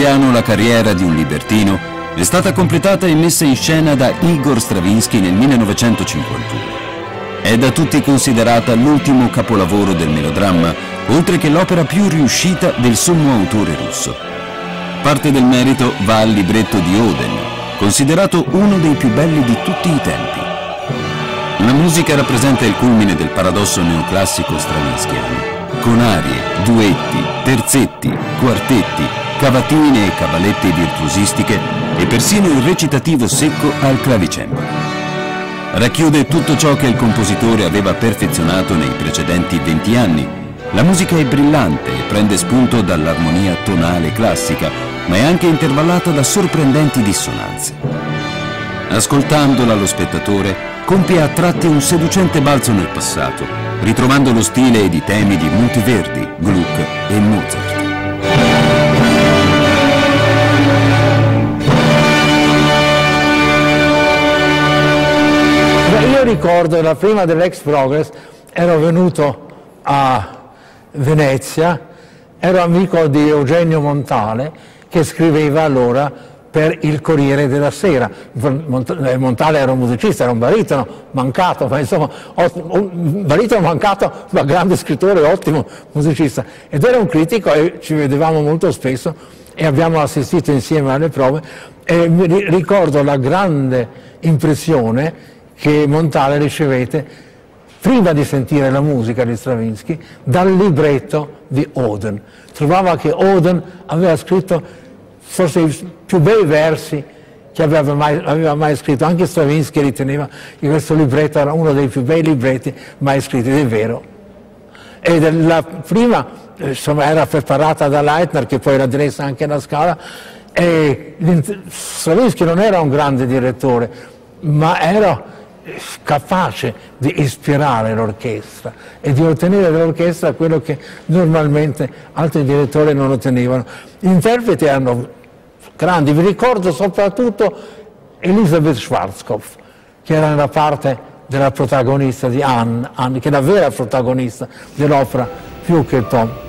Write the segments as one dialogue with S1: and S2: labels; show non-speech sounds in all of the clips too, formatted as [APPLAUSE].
S1: italiano la carriera di un libertino, è stata completata e messa in scena da Igor Stravinsky nel 1951. È da tutti considerata l'ultimo capolavoro del melodramma, oltre che l'opera più riuscita del sommo autore russo. Parte del merito va al libretto di Oden, considerato uno dei più belli di tutti i tempi. La musica rappresenta il culmine del paradosso neoclassico stravinskiano con arie, duetti, terzetti, quartetti, cavatine e cavalette virtuosistiche e persino il recitativo secco al clavicembalo. Racchiude tutto ciò che il compositore aveva perfezionato nei precedenti 20 anni. La musica è brillante e prende spunto dall'armonia tonale classica, ma è anche intervallata da sorprendenti dissonanze. Ascoltandola lo spettatore compie a tratti un seducente balzo nel passato, ritrovando lo stile ed i temi di Monteverdi, Gluck e Mozart.
S2: Ricordo la prima dell'Ex Progress, ero venuto a Venezia, ero amico di Eugenio Montale che scriveva allora per il Corriere della Sera. Eh, Montale era un musicista, era un baritono mancato, ma insomma, un baritono mancato, ma grande scrittore, ottimo musicista. Ed era un critico e ci vedevamo molto spesso e abbiamo assistito insieme alle prove e ricordo la grande impressione che Montale ricevette prima di sentire la musica di Stravinsky dal libretto di Oden. Trovava che Oden aveva scritto forse i più bei versi che aveva mai, aveva mai, scritto, anche Stravinsky riteneva che questo libretto era uno dei più bei libretti mai scritti, ed è vero. E la prima insomma, era preparata da Leitner, che poi era diressa anche alla Scala, e Stravinsky non era un grande direttore, ma era capace di ispirare l'orchestra e di ottenere dall'orchestra quello che normalmente altri direttori non ottenevano. Gli interpreti erano grandi. Vi ricordo soprattutto Elisabeth Schwarzkopf, che era nella parte della protagonista di Anne, Anne che è la vera protagonista dell'opera più che Tom.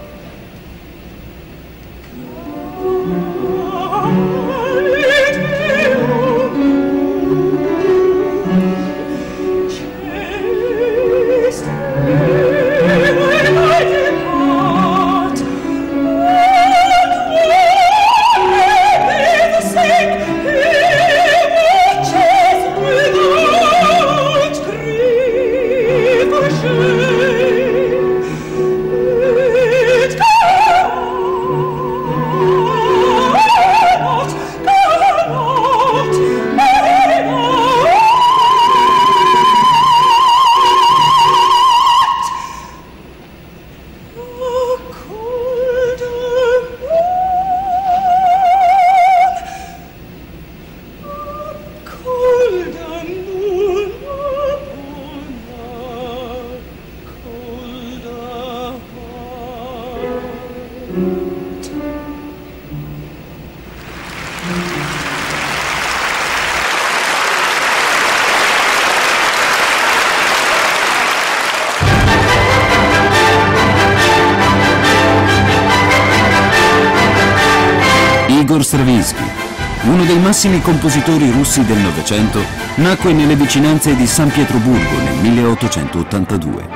S1: Massimi compositori russi del Novecento, nacque nelle vicinanze di San Pietroburgo nel 1882.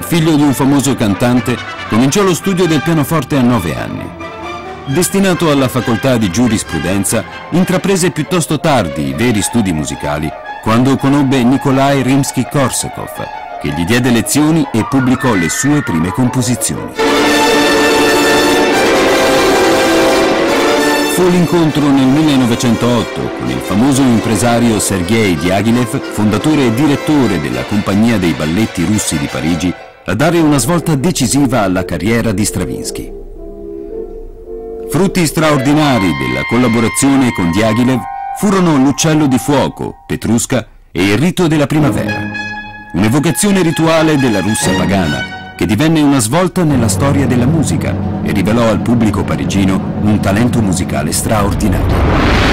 S1: Figlio di un famoso cantante, cominciò lo studio del pianoforte a nove anni. destinato alla facoltà di giurisprudenza, intraprese piuttosto tardi i veri studi musicali quando conobbe Nikolai Rimsky-Korsakov, che gli diede lezioni e pubblicò le sue prime composizioni. Fu l'incontro nel 1908 con il famoso impresario Sergei Diaghilev, fondatore e direttore della Compagnia dei Balletti Russi di Parigi, a dare una svolta decisiva alla carriera di Stravinsky. Frutti straordinari della collaborazione con Diaghilev furono l'uccello di fuoco, Petrusca e il rito della primavera, un'evocazione rituale della Russia pagana che divenne una svolta nella storia della musica e rivelò al pubblico parigino un talento musicale straordinario.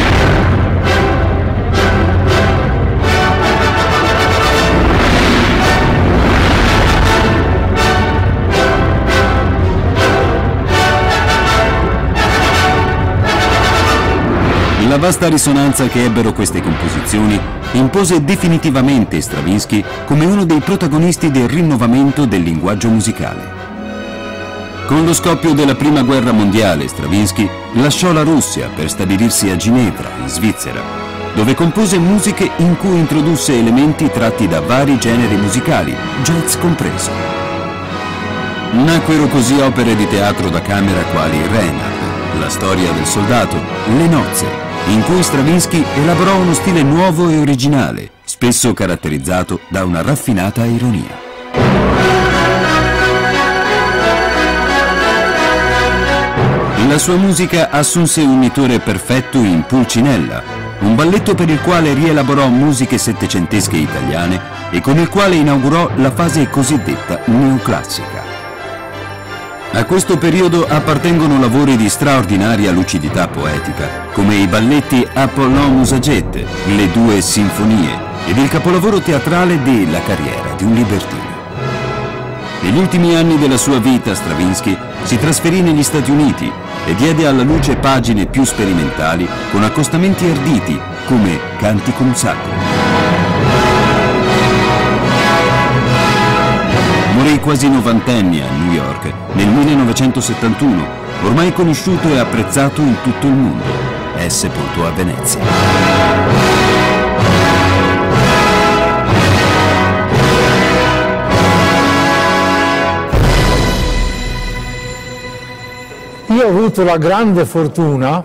S1: La vasta risonanza che ebbero queste composizioni impose definitivamente Stravinsky come uno dei protagonisti del rinnovamento del linguaggio musicale. Con lo scoppio della Prima Guerra Mondiale, Stravinsky lasciò la Russia per stabilirsi a Ginevra, in Svizzera, dove compose musiche in cui introdusse elementi tratti da vari generi musicali, jazz compreso. Nacquero così opere di teatro da camera quali Reinhardt, La storia del soldato, Le nozze, in cui Stravinsky elaborò uno stile nuovo e originale, spesso caratterizzato da una raffinata ironia. La sua musica assunse un unitore perfetto in Pulcinella, un balletto per il quale rielaborò musiche settecentesche italiane e con il quale inaugurò la fase cosiddetta neoclassica. A questo periodo appartengono lavori di straordinaria lucidità poetica, come i balletti Apollon Musagette, le due sinfonie ed il capolavoro teatrale de La carriera di un libertino. Negli ultimi anni della sua vita Stravinsky si trasferì negli Stati Uniti e diede alla luce pagine più sperimentali con accostamenti arditi come Canticum Sacro. Morì quasi novantenne a New York nel 1971, ormai conosciuto e apprezzato in tutto il mondo. È sepolto a Venezia.
S2: Io ho avuto la grande fortuna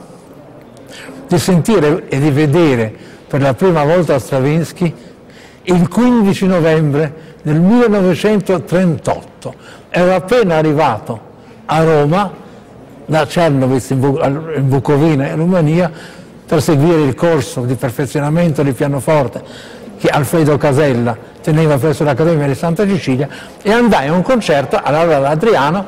S2: di sentire e di vedere per la prima volta Stravinsky il 15 novembre nel 1938. Ero appena arrivato a Roma, da Cernovitz in Bucovina, in Romania, per seguire il corso di perfezionamento di pianoforte che Alfredo Casella teneva presso l'Accademia di Santa Cecilia e andai a un concerto all'Aula Adriano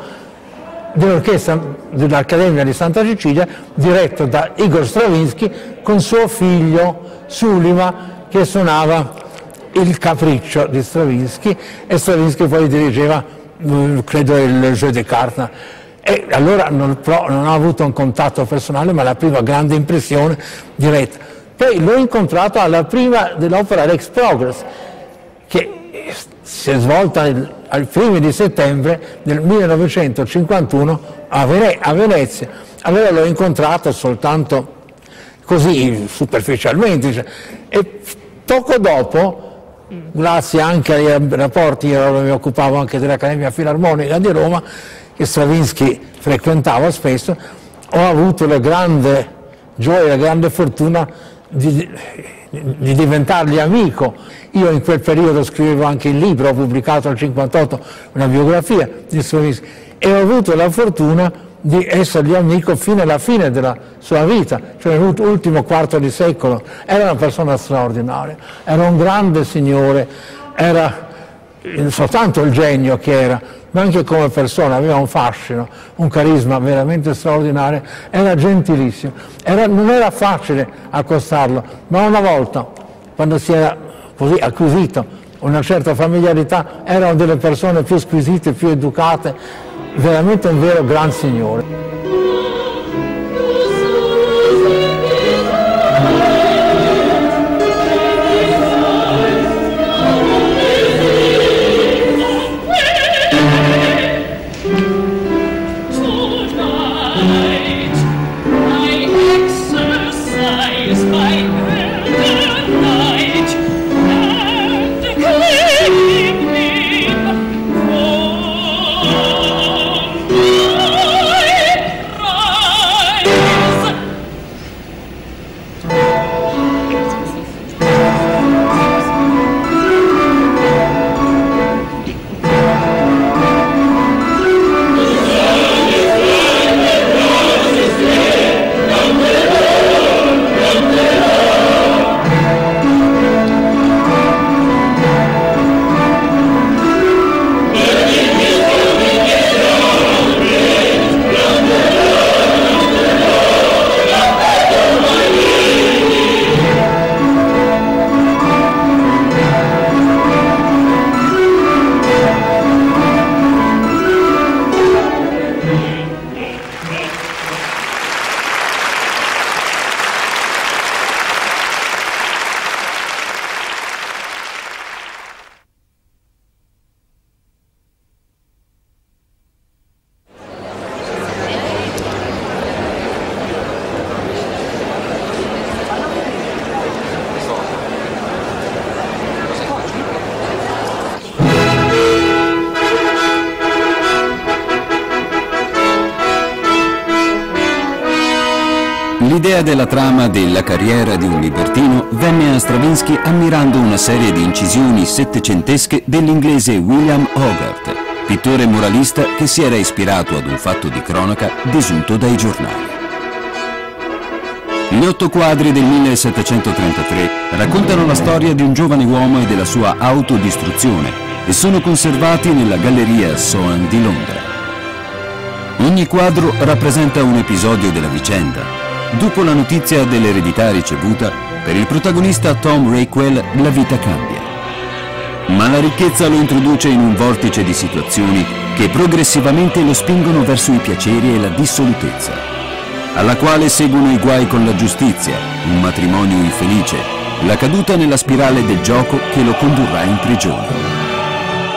S2: dell'orchestra dell'Accademia di Santa Cecilia diretto da Igor Stravinsky con suo figlio Sulima che suonava il capriccio di Stravinsky e Stravinsky poi dirigeva, mm, credo, il Jeu de Cartes. E allora non, non, ho avuto un contatto personale, ma la prima grande impressione diretta. Poi l'ho incontrato alla prima dell'opera Rex Progress, che si è svolta il, al primi di settembre del 1951 a, Vene a Venezia. Allora l'ho incontrato soltanto così superficialmente cioè, e poco dopo grazie anche ai rapporti, io mi occupavo anche dell'Accademia Filarmonica di Roma, che Stravinsky frequentava spesso, ho avuto la grande gioia, la grande fortuna di, di diventargli amico. Io in quel periodo scrivevo anche il libro, ho pubblicato nel 1958 una biografia di Stravinsky e ho avuto la fortuna di essergli amico fino alla fine della sua vita, cioè nell'ultimo quarto di secolo. Era una persona straordinaria, era un grande signore, era soltanto il genio che era, ma anche come persona, aveva un fascino, un carisma veramente straordinario, era gentilissimo. Era, non era facile accostarlo, ma una volta, quando si era così acquisito una certa familiarità, erano delle persone più squisite, più educate, veramente un vero gran signore.
S1: L'idea della trama della carriera di un libertino venne a Stravinsky ammirando una serie di incisioni settecentesche dell'inglese William Hogarth, pittore moralista che si era ispirato ad un fatto di cronaca desunto dai giornali. Gli otto quadri del 1733 raccontano la storia di un giovane uomo e della sua autodistruzione e sono conservati nella Galleria Soane di Londra. Ogni quadro rappresenta un episodio della vicenda. Dopo la notizia dell'eredità ricevuta, per il protagonista Tom Raquel la vita cambia. Ma la ricchezza lo introduce in un vortice di situazioni che progressivamente lo spingono verso i piaceri e la dissolutezza, alla quale seguono i guai con la giustizia, un matrimonio infelice, la caduta nella spirale del gioco che lo condurrà in prigione.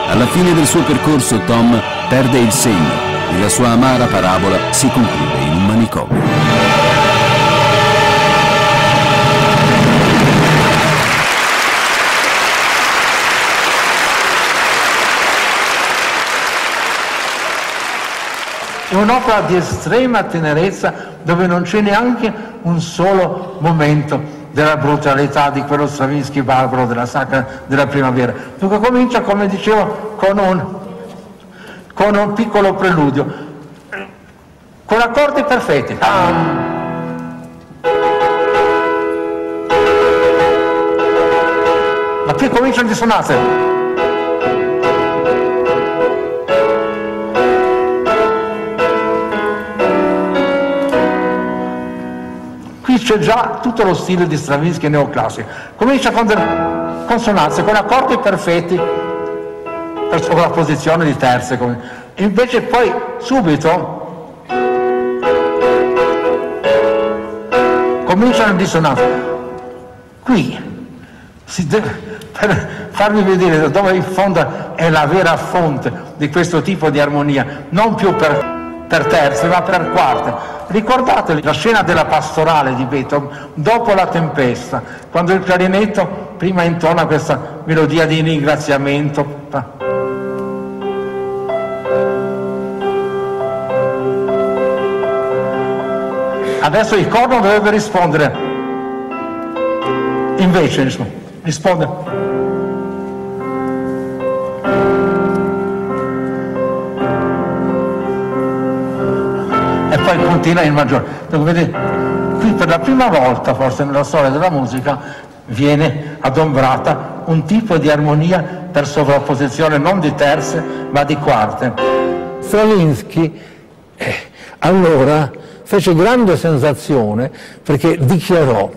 S1: Alla fine del suo percorso Tom perde il segno e la sua amara parabola si conclude in un manicomio.
S2: È un'opera di estrema tenerezza dove non c'è neanche un solo momento della brutalità di quello Stravinsky barbaro della sacra della primavera. Dunque comincia, come dicevo, con un, con un piccolo preludio, con accordi perfetti. Ma qui cominciano le dissonanze. C'è già tutto lo stile di Stravinsky neoclassico. Comincia con delle consonanze, con accordi perfetti per sovrapposizione di terze. Invece poi subito cominciano le dissonanze. Qui [LAUGHS] per farvi vedere dove in fondo è la vera fonte di questo tipo di armonia, non più per per terze ma per quarte. Ricordate la scena della pastorale di Beethoven dopo la tempesta, quando il clarinetto prima intona questa melodia di ringraziamento. Adesso il corno dovrebbe rispondere, invece risponde continua in maggiore. Vedete, qui per la prima volta forse nella storia della musica viene adombrata un tipo di armonia per sovrapposizione non di terze ma di quarte. Stravinsky eh, allora fece grande sensazione perché dichiarò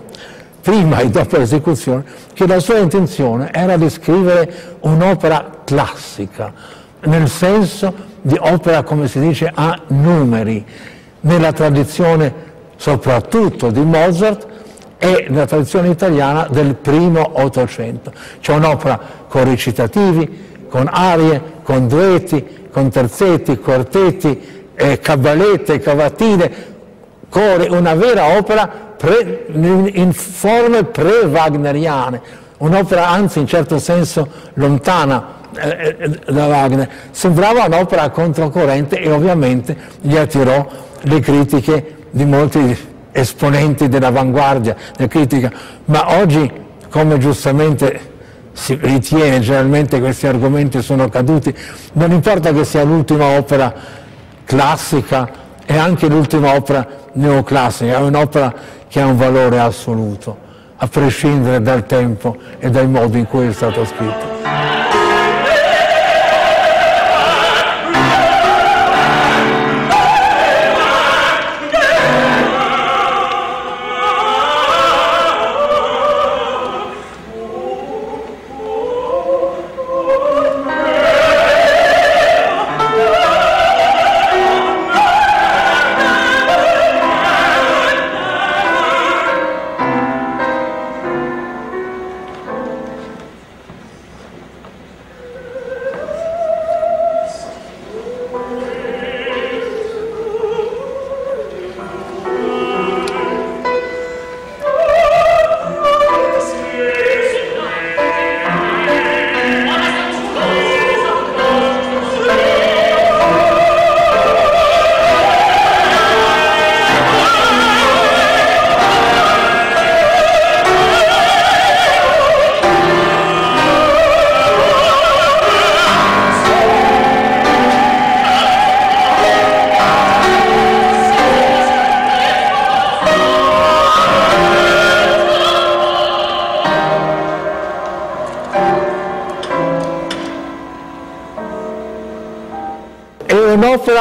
S2: prima e dopo l'esecuzione che la sua intenzione era di scrivere un'opera classica, nel senso di opera, come si dice, a numeri, nella tradizione soprattutto di Mozart e nella tradizione italiana del primo Ottocento. C'è un'opera con recitativi, con arie, con duetti, con terzetti, quartetti, eh, cabalette, cavatine, core, una vera opera pre, in forme pre-wagneriane, un'opera anzi in certo senso lontana eh, eh da Wagner. Sembrava un'opera controcorrente e ovviamente gli attirò le critiche di molti esponenti dell'avanguardia, della critica, ma oggi, come giustamente si ritiene, generalmente questi argomenti sono caduti, non importa che sia l'ultima opera classica e anche l'ultima opera neoclassica, è un'opera che ha un valore assoluto, a prescindere dal tempo e dal modo in cui è stato scritto.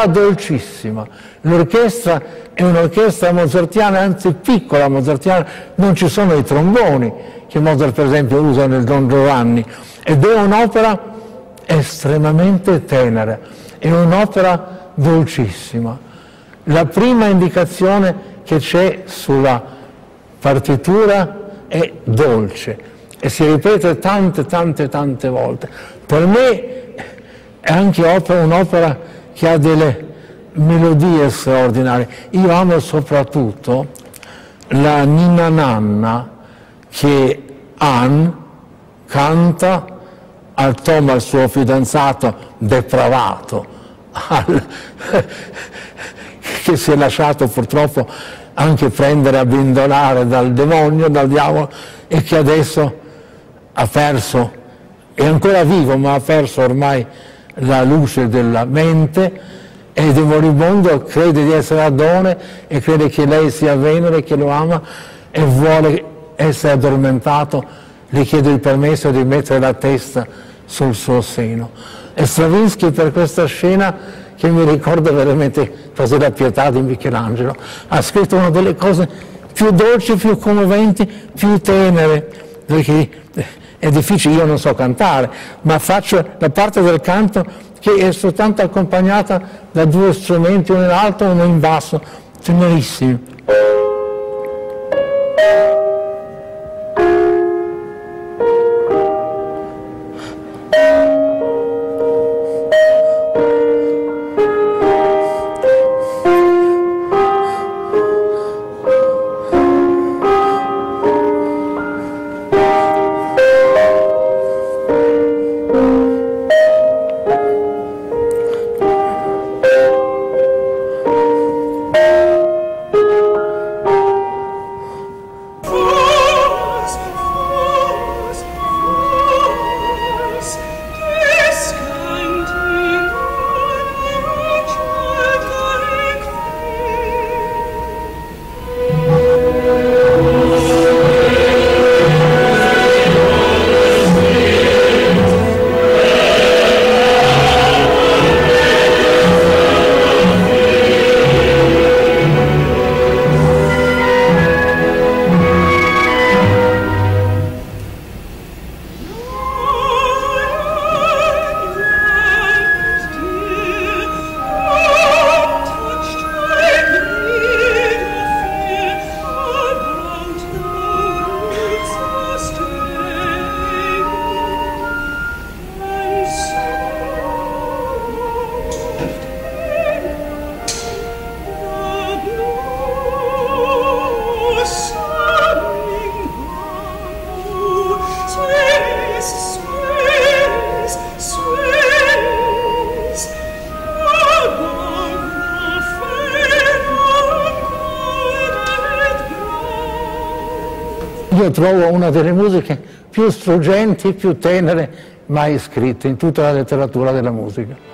S2: Un'opera dolcissima. L'orchestra è un'orchestra mozartiana, anzi piccola mozartiana, non ci sono i tromboni che Mozart per esempio usa nel Don Giovanni, ed è un'opera estremamente tenera, è un'opera dolcissima. La prima indicazione che c'è sulla partitura è dolce e si ripete tante, tante, tante volte. Per me è anche un'opera che ha delle melodie straordinarie. Io amo soprattutto la Nina Nanna che Anne canta al Tom, al suo fidanzato depravato, al, [LAUGHS] che si è lasciato purtroppo anche prendere a bindolare dal demonio, dal diavolo, e che adesso ha perso, è ancora vivo, ma ha perso ormai la luce della mente ed è moribondo, crede di essere Adone e crede che lei sia Venere, che lo ama e vuole essere addormentato, gli chiede il permesso di mettere la testa sul suo seno. E Stravinsky per questa scena che mi ricorda veramente quasi la pietà di Michelangelo, ha scritto una delle cose più dolci, più commoventi, più tenere, perché è difficile, io non so cantare, ma faccio la parte del canto che è soltanto accompagnata da due strumenti, uno in alto e uno in basso, tenerissimi. Trovo una delle musiche più struggenti, più tenere mai scritte in tutta la letteratura della musica.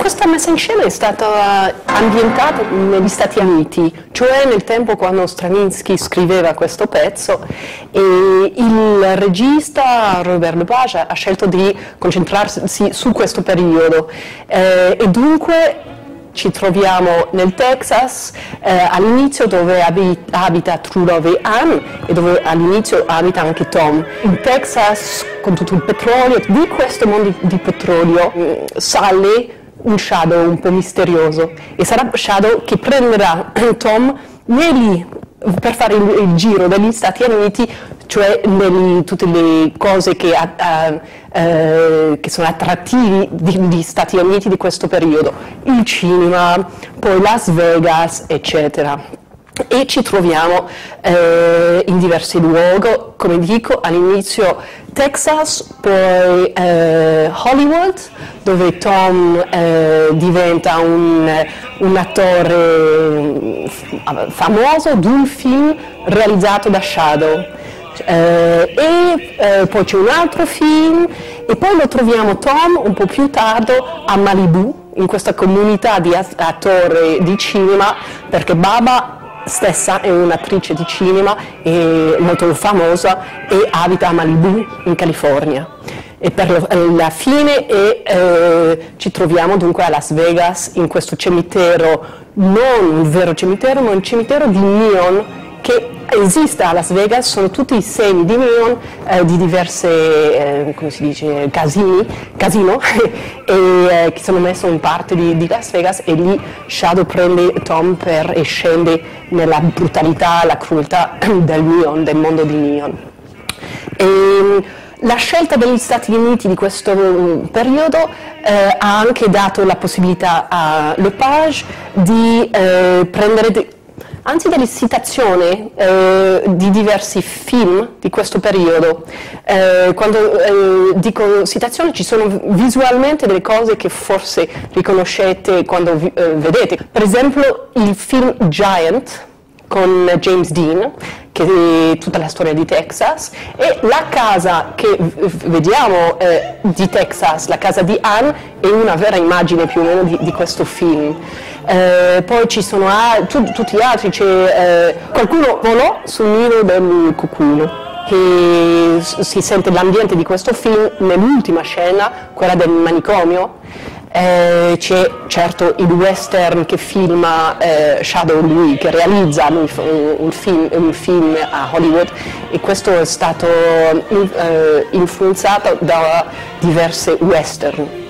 S3: Questa messa in scena è stata ambientata negli Stati Uniti, cioè nel tempo quando Stravinsky scriveva questo pezzo e il regista Robert Lepage ha scelto di concentrarsi su questo periodo eh, e dunque ci troviamo nel Texas eh, all'inizio dove abita Trulove e Ann e dove all'inizio abita anche Tom. In Texas con tutto il petrolio, di questo mondo di petrolio mm, sale un shadow un po' misterioso. E sarà shadow che prenderà [CLEARS THROAT] Tom negli per fare il, il, giro degli Stati Uniti, cioè nel, tutte le cose che, uh, uh, che sono attrattivi degli Stati Uniti di questo periodo, il cinema, poi Las Vegas, eccetera e ci troviamo eh, in diversi luoghi, come dico all'inizio Texas, poi eh, Hollywood, dove Tom eh, diventa un, un, attore eh, famoso di un film realizzato da Shadow. Eh, e eh, poi c'è un altro film e poi lo troviamo Tom un po' più tardi a Malibu in questa comunità di attori di cinema perché Baba stessa è un'attrice di cinema molto famosa e abita a Malibu in California. E per la fine e, eh, ci troviamo dunque a Las Vegas in questo cimitero, non un vero cimitero, ma un cimitero di neon che esiste a Las Vegas, sono tutti i semi di neon eh, di diverse, eh, come si dice, casini, casino, [LAUGHS] e, eh, che sono messi in parte di, di, Las Vegas e lì Shadow prende Tom per, e scende nella brutalità, la crudeltà [CLEARS THROAT] del neon, del mondo di neon. E, la scelta degli Stati Uniti di questo mm, periodo eh, ha anche dato la possibilità a Lepage di eh, prendere anzi delle citazioni eh, di diversi film di questo periodo. Eh, quando eh, dico citazioni ci sono visualmente delle cose che forse riconoscete quando vi, eh, vedete. Per esempio il film Giant con James Dean, che è tutta la storia di Texas, e la casa che vediamo eh, di Texas, la casa di Anne, è una vera immagine più o meno di, di questo film. Eh, poi ci sono tu, tutti gli altri, eh, qualcuno volò sul nido del cuculo che si sente l'ambiente di questo film nell'ultima scena, quella del manicomio, eh, c'è certo il western che filma eh, Shadow Lee, che realizza un, un, film, un, film, a Hollywood e questo è stato eh, influenzato da diverse western.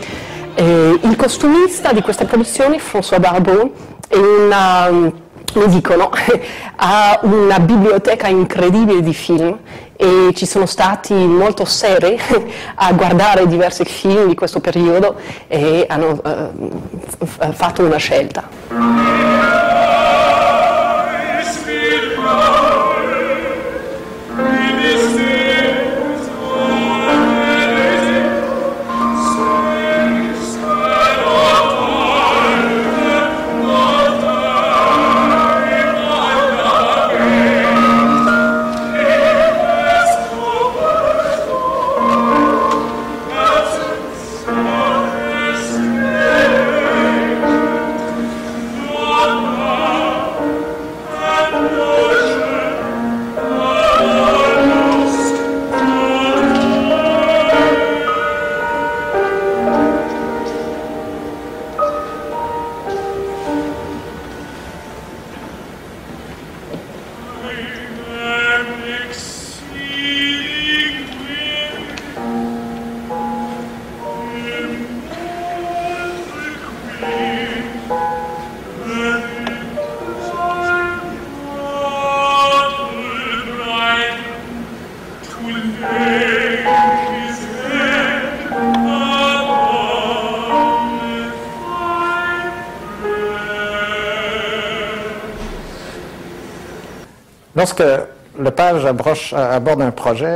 S3: Eh, il costumista di questa produzione, François Barbon, è una, mi dicono, [LAUGHS] ha una biblioteca incredibile di film e ci sono stati molto seri [LAUGHS] a guardare diversi film di questo periodo e hanno uh, fatto una scelta.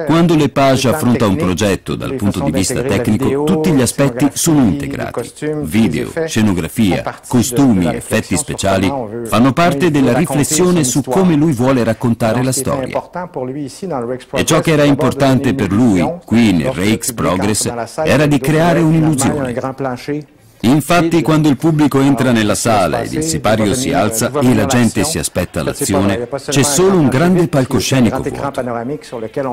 S1: Quando Lepage affronta un progetto dal punto di vista tecnico, tutti gli aspetti sono integrati. Video, scenografia, costumi, effetti speciali fanno parte della riflessione su come lui vuole raccontare la storia. E ciò che era importante per lui, qui nel Rakes Progress, era di creare un'illusione. Infatti quando il pubblico entra nella sala ed il sipario si alza e la gente si aspetta l'azione, c'è solo un grande palcoscenico vuoto.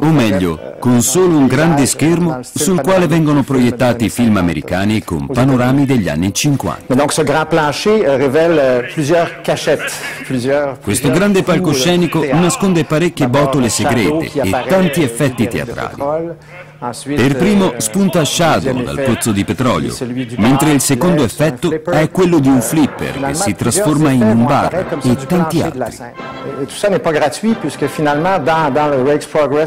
S1: O meglio, con solo un grande schermo sul quale vengono proiettati film americani con panorami degli anni 50. Questo grande palcoscenico nasconde parecchie botole segrete e tanti effetti teatrali. Per primo spunta Shadow dal pozzo di petrolio, mentre il secondo effetto è quello di un flipper che si trasforma in un bar e tanti altri.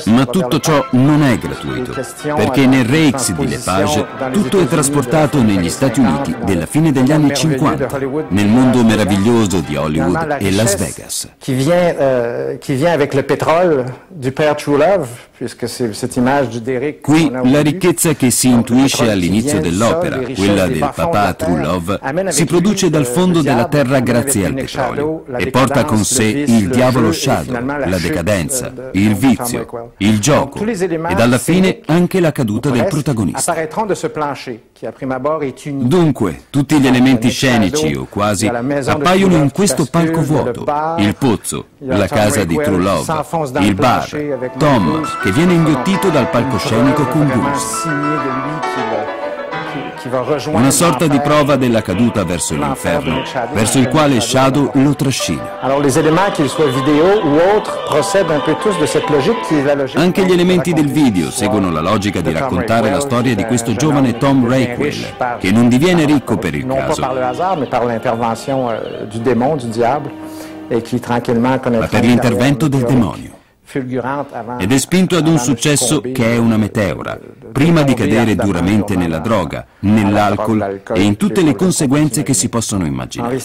S1: Ma tutto ciò non è gratuito, perché nel Rakes di Lepage tutto è trasportato negli Stati Uniti della fine degli anni 50, nel mondo meraviglioso di Hollywood e Las Vegas.
S4: Qui vient avec le pétrole du père True Love, puisque c'est cette image d'Eric
S1: Qui la ricchezza che si intuisce all'inizio dell'opera, quella del papà True Love, si produce dal fondo della terra grazie al petrolio e porta con sé il diavolo Shadow, la decadenza, il vizio, il gioco ed alla fine anche la caduta del protagonista. Dunque, tutti gli elementi scenici o quasi appaiono in questo palco vuoto, il pozzo, la casa di True Love, il bar, Tom, che viene inghiottito dal palcoscenico con Goose. Una sorta di prova della caduta verso l'inferno, verso il quale Shadow lo trascina. Anche gli elementi del video seguono la logica di raccontare la storia di questo giovane Tom Raquel, che non diviene ricco per il caso, ma per l'intervento del demonio ed è spinto ad un successo che è una meteora, prima di cadere duramente nella droga, nell'alcol e in tutte le conseguenze che si possono immaginare.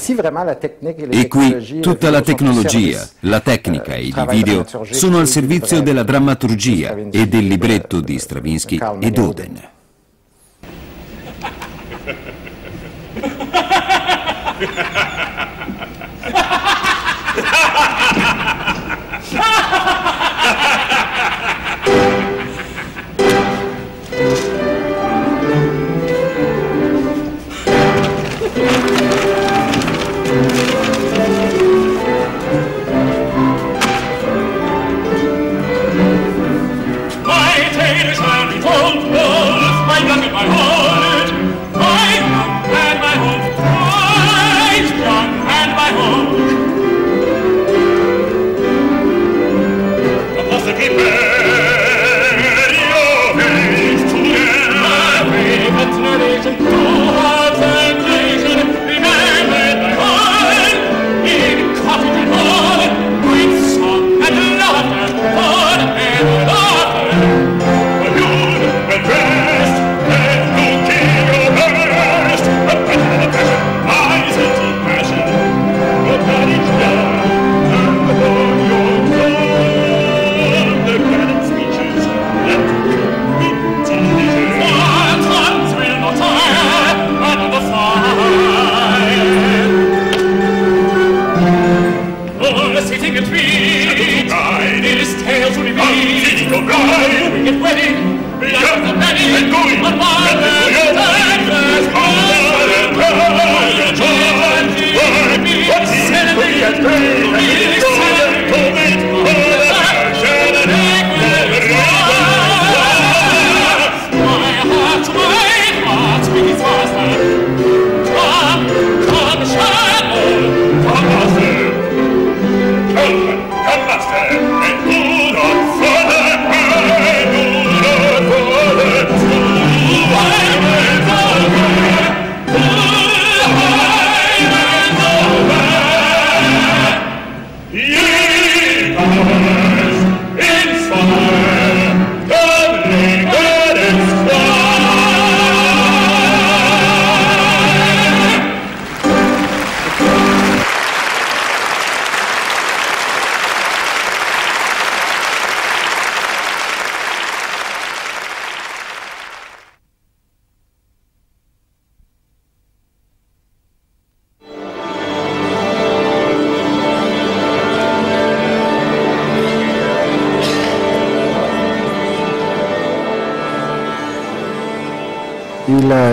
S1: E qui tutta la tecnologia, la tecnica e i video sono al servizio della drammaturgia e del libretto di Stravinsky ed Oden.
S5: My [LAUGHS]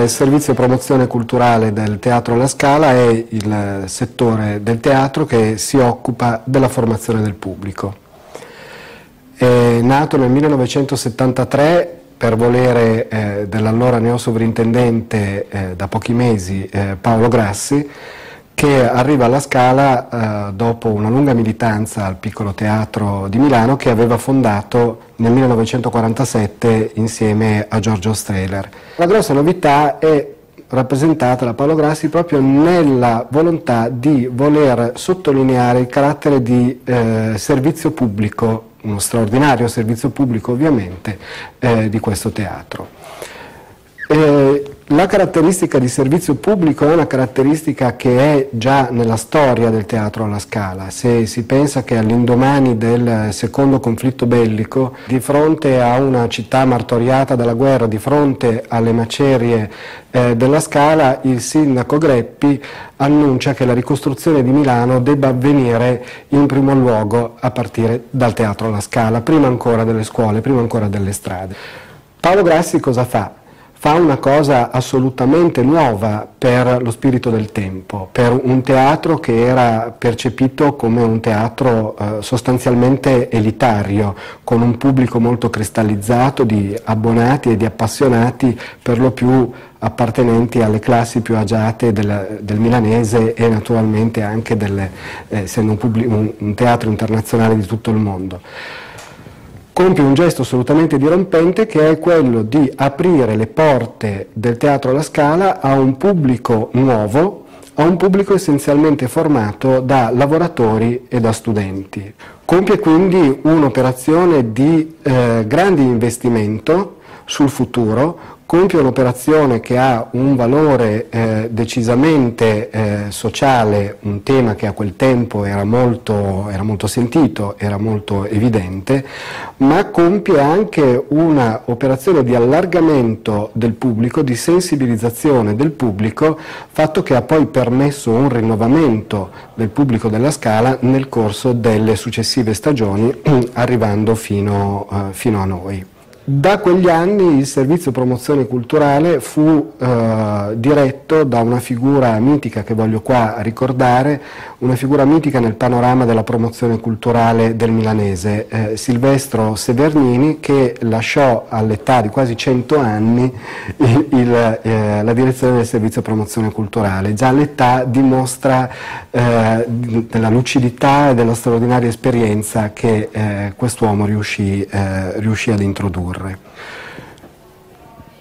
S5: Il servizio promozione culturale del Teatro La Scala è il settore del teatro che si occupa della formazione del pubblico. È nato nel 1973 per volere eh, dell'allora neosovrintendente eh, da pochi mesi eh, Paolo Grassi, che arriva alla Scala eh, dopo una lunga militanza al piccolo teatro di Milano che aveva fondato nel 1947 insieme a Giorgio Strehler. La grossa novità è rappresentata da Paolo Grassi proprio nella volontà di voler sottolineare il carattere di eh, servizio pubblico, uno straordinario servizio pubblico ovviamente, eh, di questo teatro. La caratteristica di servizio pubblico è una caratteristica che è già nella storia del teatro alla Scala. Se si pensa che all'indomani del secondo conflitto bellico, di fronte a una città martoriata dalla guerra, di fronte alle macerie eh, della Scala, il sindaco Greppi annuncia che la ricostruzione di Milano debba avvenire in primo luogo a partire dal teatro alla Scala, prima ancora delle scuole, prima ancora delle strade. Paolo Grassi cosa fa? Fa una cosa assolutamente nuova per lo spirito del tempo, per un teatro che era percepito come un teatro eh, sostanzialmente elitario, con un pubblico molto cristallizzato di abbonati e di appassionati per lo più appartenenti alle classi più agiate del, del milanese e naturalmente anche delle, eh, essendo un, un, un teatro internazionale di tutto il mondo compie un gesto assolutamente dirompente che è quello di aprire le porte del Teatro alla Scala a un pubblico nuovo, a un pubblico essenzialmente formato da lavoratori e da studenti. Compie quindi un'operazione di eh, grande investimento sul futuro compie un'operazione che ha un valore eh, decisamente eh, sociale, un tema che a quel tempo era molto, era molto, sentito, era molto evidente, ma compie anche un'operazione di allargamento del pubblico, di sensibilizzazione del pubblico, fatto che ha poi permesso un rinnovamento del pubblico della Scala nel corso delle successive stagioni, [CLEARS THROAT] arrivando fino, eh, fino a noi. Da quegli anni il servizio promozione culturale fu eh, diretto da una figura mitica che voglio qua ricordare, una figura mitica nel panorama della promozione culturale del milanese, eh, Silvestro Severnini che lasciò all'età di quasi 100 anni il, il, eh, la direzione del servizio promozione culturale. Già all'età dimostra eh, della lucidità e della straordinaria esperienza che eh, quest'uomo riuscì, eh, riuscì ad introdurre produrre.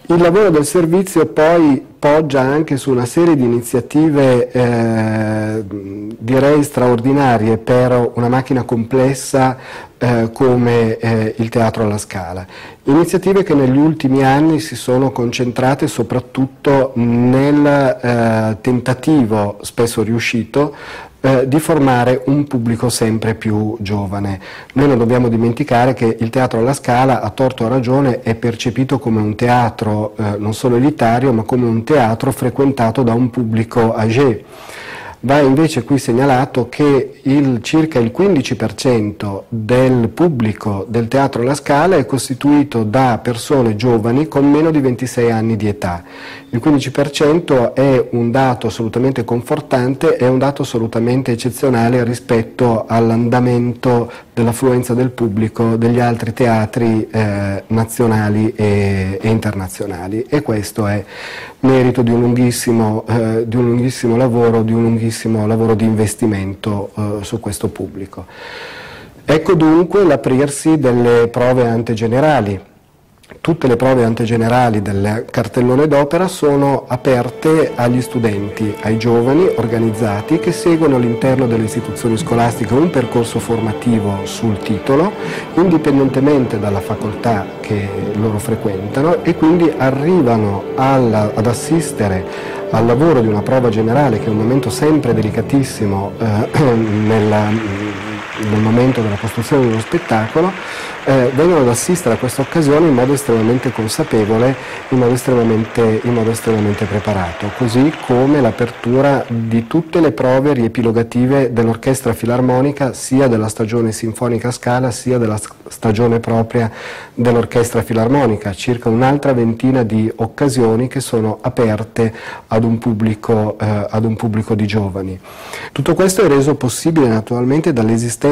S5: Il lavoro del servizio poi poggia anche su una serie di iniziative eh, direi straordinarie per una macchina complessa eh, come eh, il Teatro alla Scala. Iniziative che negli ultimi anni si sono concentrate soprattutto nel eh, tentativo, spesso riuscito, eh, di formare un pubblico sempre più giovane. Noi non dobbiamo dimenticare che il teatro alla Scala, a torto o a ragione, è percepito come un teatro eh, non solo elitario, ma come un teatro frequentato da un pubblico âgé. Va invece qui segnalato che il, circa il 15% del pubblico del Teatro La Scala è costituito da persone giovani con meno di 26 anni di età. Il 15% è un dato assolutamente confortante, è un dato assolutamente eccezionale rispetto all'andamento dell'affluenza del pubblico degli altri teatri eh, nazionali e, e, internazionali e questo è merito di un lunghissimo, eh, di un lunghissimo lavoro, di un lunghissimo lavoro di investimento eh, su questo pubblico. Ecco dunque l'aprirsi delle prove antegenerali Tutte le prove antegenerali del cartellone d'opera sono aperte agli studenti, ai giovani organizzati che seguono all'interno delle istituzioni scolastiche un percorso formativo sul titolo, indipendentemente dalla facoltà che loro frequentano e quindi arrivano alla, ad assistere al lavoro di una prova generale che è un momento sempre delicatissimo eh, [CLEARS THROAT] nella nel momento della costruzione dello spettacolo, eh, vengono ad assistere a questa occasione in modo estremamente consapevole, in modo estremamente, in modo estremamente preparato, così come l'apertura di tutte le prove riepilogative dell'orchestra filarmonica, sia della stagione sinfonica Scala, sia della stagione propria dell'orchestra filarmonica, circa un'altra ventina di occasioni che sono aperte ad un pubblico, eh, ad un pubblico di giovani. Tutto questo è reso possibile naturalmente dall'esistenza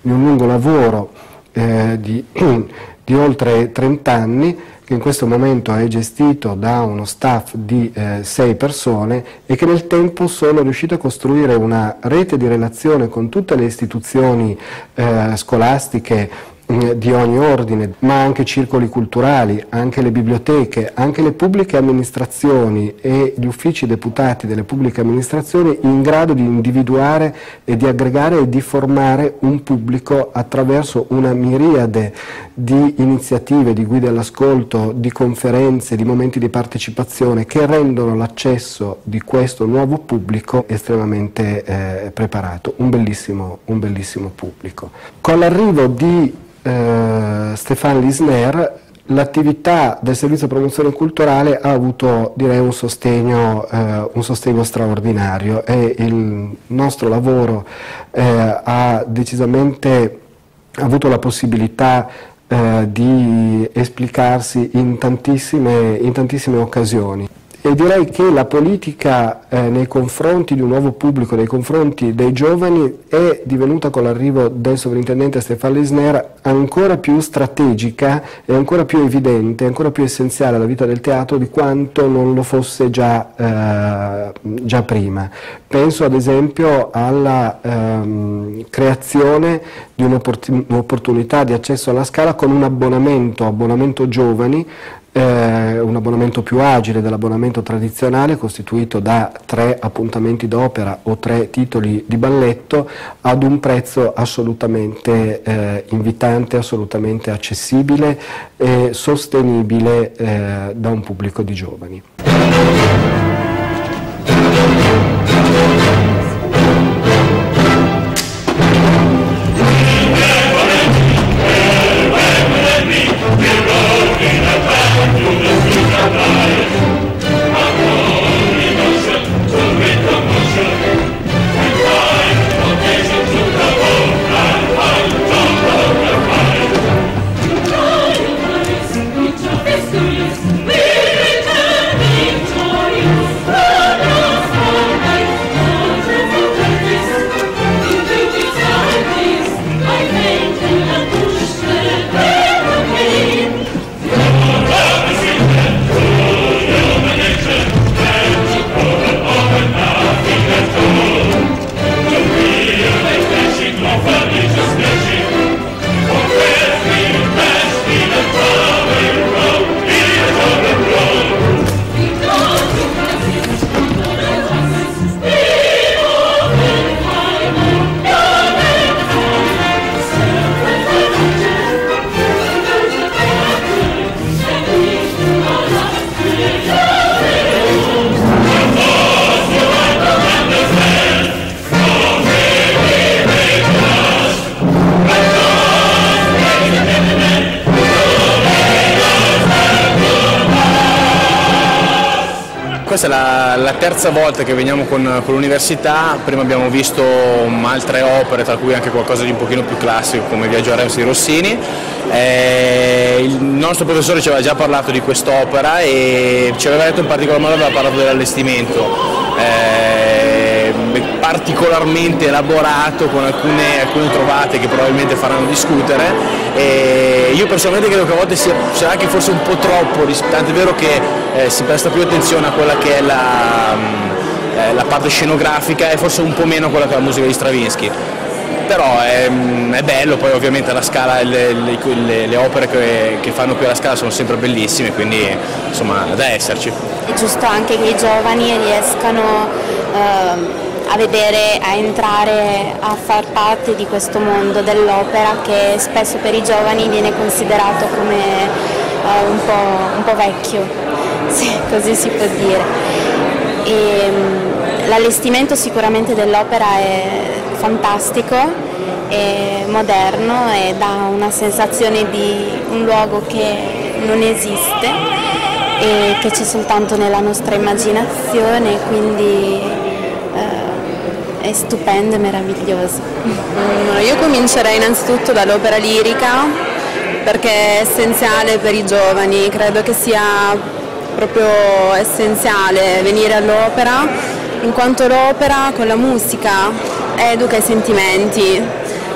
S5: di un lungo lavoro eh, di, [CLEARS THROAT] di, oltre 30 anni che in questo momento è gestito da uno staff di eh, sei persone e che nel tempo sono riuscito a costruire una rete di relazione con tutte le istituzioni eh, scolastiche di ogni ordine, ma anche circoli culturali, anche le biblioteche, anche le pubbliche amministrazioni e gli uffici deputati delle pubbliche amministrazioni in grado di individuare e di aggregare e di formare un pubblico attraverso una miriade di iniziative, di guide all'ascolto, di conferenze, di momenti di partecipazione che rendono l'accesso di questo nuovo pubblico estremamente eh, preparato, un bellissimo, un bellissimo pubblico. Con l'arrivo di eh, Stefan Lisner l'attività del servizio promozione culturale ha avuto direi, un, sostegno, eh, un sostegno straordinario e il nostro lavoro eh, ha decisamente avuto la possibilità eh, di esplicarsi in tantissime, in tantissime occasioni. E direi che la politica eh, nei confronti di un nuovo pubblico, nei confronti dei giovani, è divenuta con l'arrivo del sovrintendente Stefano Lisner ancora più strategica e ancora più evidente, ancora più essenziale alla vita del teatro di quanto non lo fosse già, eh, già prima. Penso ad esempio alla ehm, creazione di un'opportunità di accesso alla scala con un abbonamento, abbonamento giovani, eh, un abbonamento più agile dell'abbonamento tradizionale costituito da tre appuntamenti d'opera o tre titoli di balletto ad un prezzo assolutamente eh, invitante, assolutamente accessibile e sostenibile eh, da un pubblico di giovani.
S6: Volta che veniamo con, con l'università, prima abbiamo visto altre opere, tra cui anche qualcosa di un pochino più classico come Viaggio a Reus di Rossini. Eh, il nostro professore ci aveva già parlato di quest'opera e ci aveva detto in particolar modo aveva parlato dell'allestimento. Eh, particolarmente elaborato con alcune, alcune, trovate che probabilmente faranno discutere e io personalmente credo che a volte sia, sia anche forse un po' troppo, tanto è vero che eh, si presta più attenzione a quella che è la, mm, eh, la, parte scenografica e forse un po' meno quella che è la musica di Stravinsky però è, mm, è, bello, poi ovviamente la scala, le, le, le opere che, che, fanno qui alla scala sono sempre bellissime, quindi insomma da esserci.
S7: È giusto anche che i giovani riescano eh, a vedere, a entrare a far parte di questo mondo dell'opera che spesso per i giovani viene considerato come uh, un, po', un, po', vecchio, [LAUGHS] sì, così si può dire. Um, l'allestimento sicuramente dell'opera è fantastico è moderno e dà una sensazione di un luogo che non esiste e che c'è soltanto nella nostra immaginazione, quindi eh, è stupendo e meraviglioso.
S8: Mm, io comincerei innanzitutto dall'opera lirica perché è essenziale per i giovani, credo che sia proprio essenziale venire all'opera in quanto l'opera con la musica educa i sentimenti,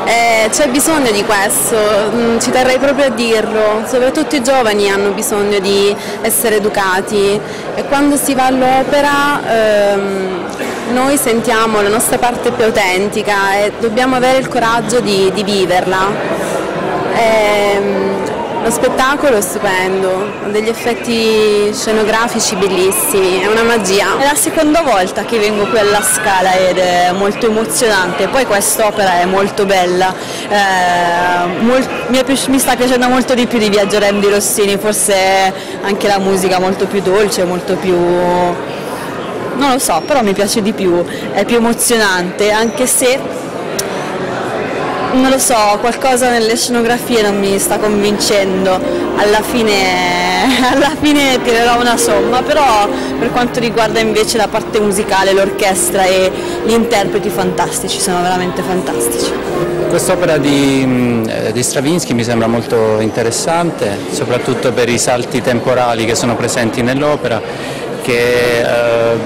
S8: eh, c'è bisogno di questo, mm, ci terrei proprio a dirlo, soprattutto i giovani hanno bisogno di essere educati e quando si va all'opera ehm, noi sentiamo la nostra parte più autentica e dobbiamo avere il coraggio di, di viverla. Ehm, lo spettacolo è stupendo, ha degli effetti scenografici bellissimi, è una magia.
S9: È la seconda volta che vengo qui alla Scala ed è molto emozionante, poi quest'opera è molto bella, eh, molt, mi, mi, sta piacendo molto di più di Viaggio Randy Rossini, forse anche la musica molto più dolce, molto più non lo so, però mi piace di più, è più emozionante, anche se non lo so, qualcosa nelle scenografie non mi sta convincendo, alla fine, [LAUGHS] alla fine tirerò una somma, però per quanto riguarda invece la parte musicale, l'orchestra e gli interpreti fantastici, sono veramente fantastici.
S10: Quest'opera di, di Stravinsky mi sembra molto interessante, soprattutto per i salti temporali che sono presenti nell'opera che eh,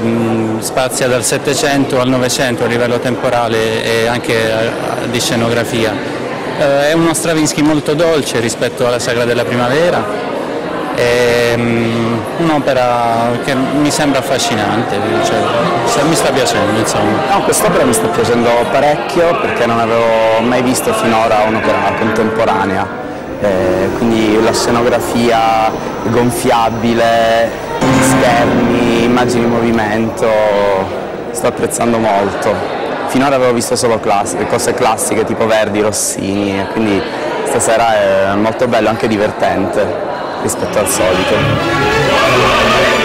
S10: spazia dal Settecento al Novecento a livello temporale e anche di scenografia. Eh, è uno Stravinsky molto dolce rispetto alla Sagra della Primavera, um, un'opera che mi sembra affascinante, cioè, mi sta piacendo insomma.
S11: No, quest'opera mi sta piacendo parecchio perché non avevo mai visto finora un'opera contemporanea, eh, quindi la scenografia gonfiabile, schermi, immagini in movimento, sto apprezzando molto. Finora avevo visto solo classiche, cose classiche tipo Verdi, Rossini, quindi stasera è molto bello, anche divertente rispetto al solito.